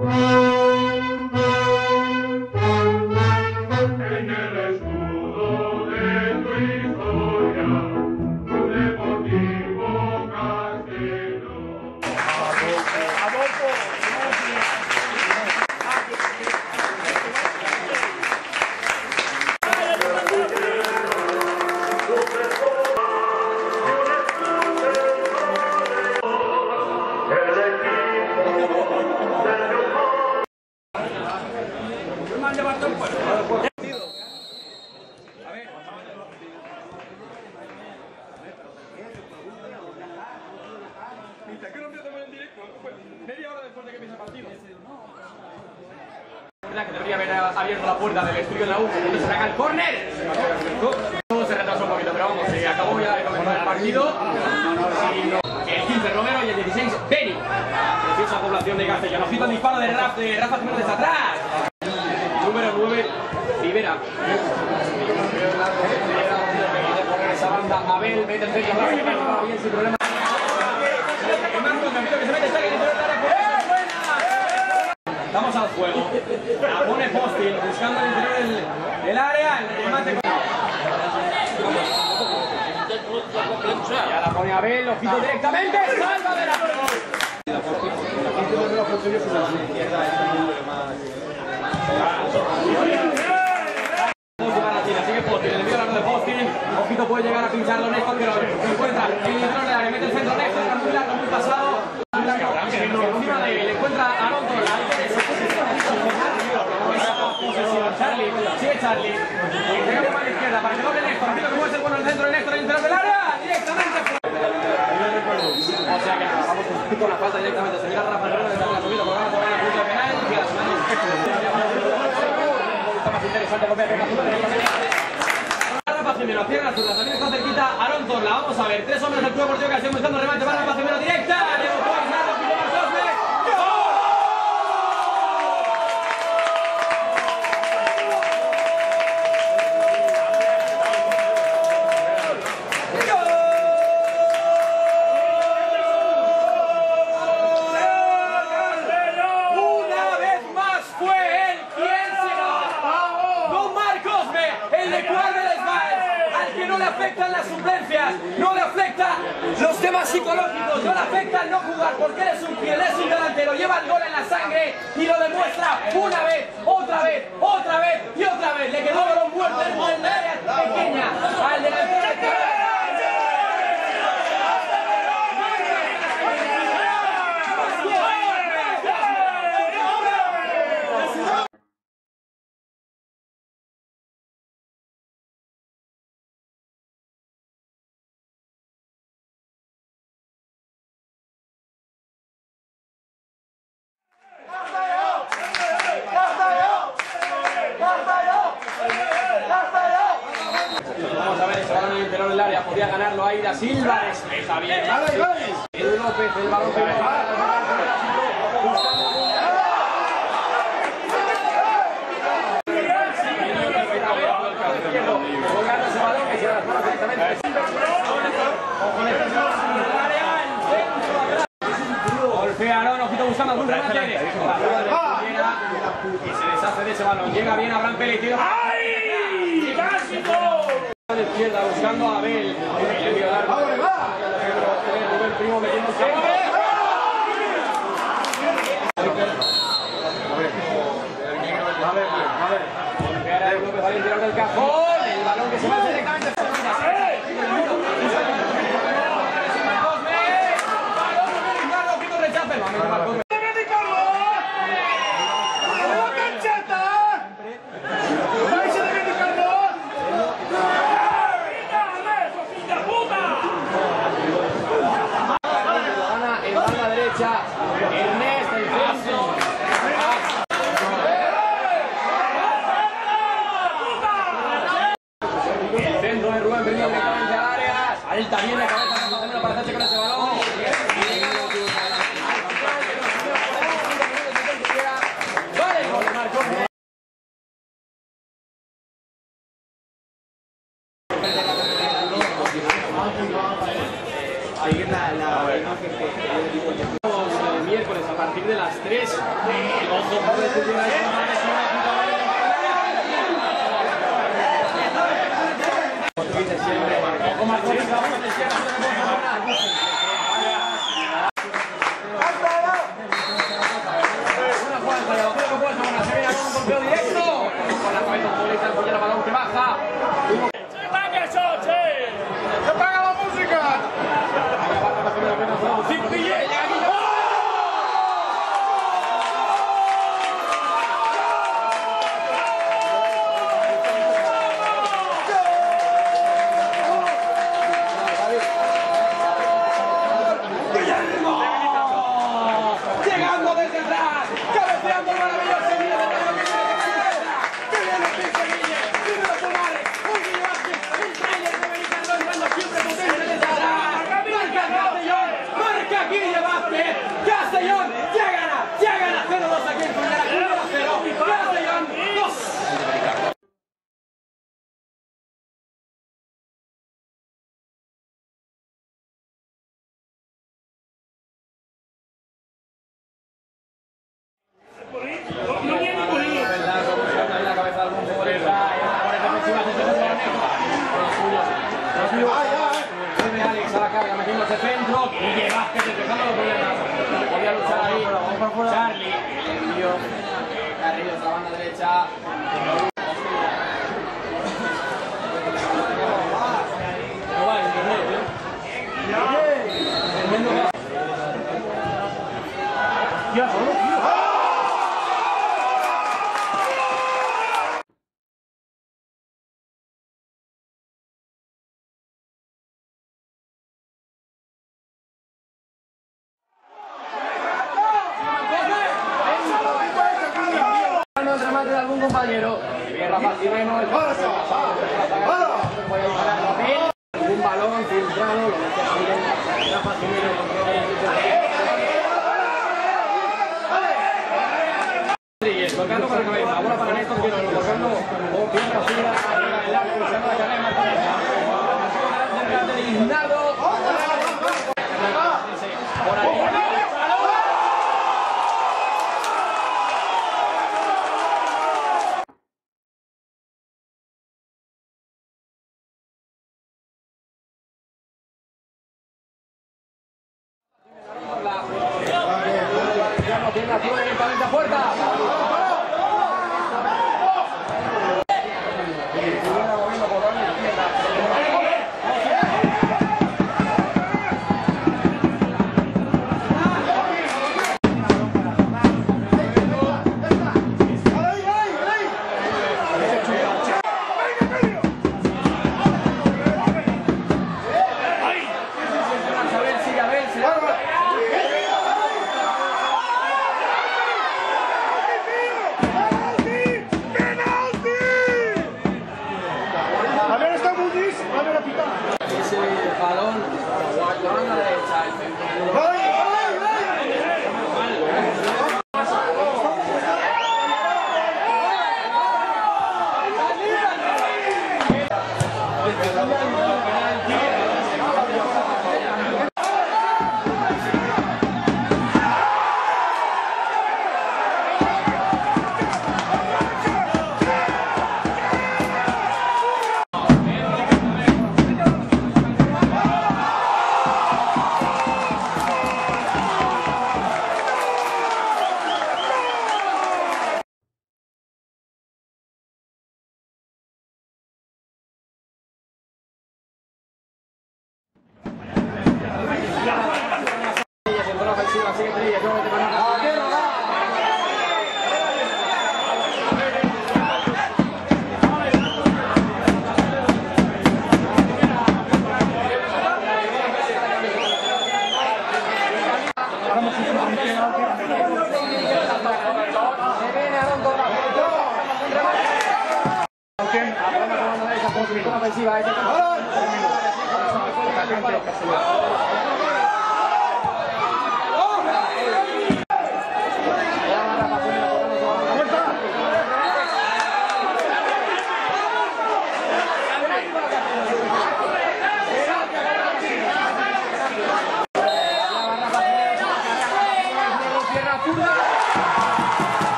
En verdad que debería haber abierto la puerta del estudio en la U y se saca el córner. Todo se retrasó un poquito, pero vamos, se acabó ya el partido. El 15 Romero y el 16 Beni. Preciosa población de Castellano. Ojito al disparo de Rafa, de Rafa Jiménez desde atrás. Número 9, Rivera. Abel, mete el centro, bien sin problema. El que se mete, está el interior del área, por eso, buena. Vamos al juego. La pone Postil buscando el interior del, área. El remate con... Ya la pone Abel, ojito directamente. Salva de la Vamos a llevar la tira, sigue Postil, el de. Ojito puede llegar a pincharlo Néstor, pero encuentra en el interior del mete el centro Néstor, muy largo, muy pasado. De él, encuentra a Posesión, Charlie, sigue Charlie, entrega por la izquierda para que doble Néstor, ojito que puede ser bueno el centro de Néstor, el interior del área, directamente. O sea que nada, vamos con la falta directamente, se mira Rafa Herrera, desde la subida, por ganas de la punta penal, y a las manos está más interesante Cazurro, Rafa Jimeno, cierra zurda, también está cerquita Alonso, la vamos a ver, tres hombres del Club Deportivo Castellón buscando remate, va Rafa Jimeno directa, no le afecta los temas psicológicos, no le afecta el no jugar, porque eres un fiel, es un delantero, lleva el gol en la sangre y lo demuestra una vez, otra vez, otra vez y otra vez. Le quedó balón muerto en el área pequeña al delantero de Vamos a ver ese balón en el interior del área. Podía ganarlo Aida Silva. Despeja bien. Edu López, el balón que ojito buscando remate. Y se deshace de ese balón. Llega bien Abraham Pérez. ¡Ay! ¡Clásico! A la izquierda buscando a Abel. Rubén Primo López al interior del cajón. El balón que se va directamente. ahí es la, la imagen que, miércoles a partir de las 3. De arriba, esa banda derecha. venga, fuerte, calenta, fuerza.